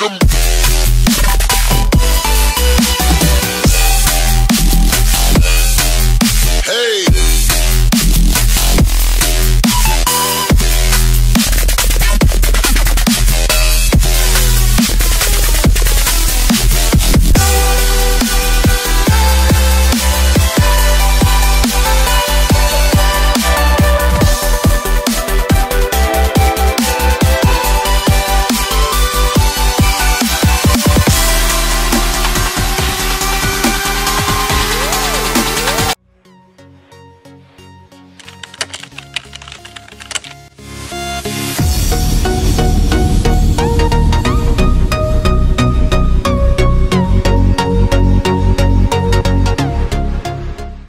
them.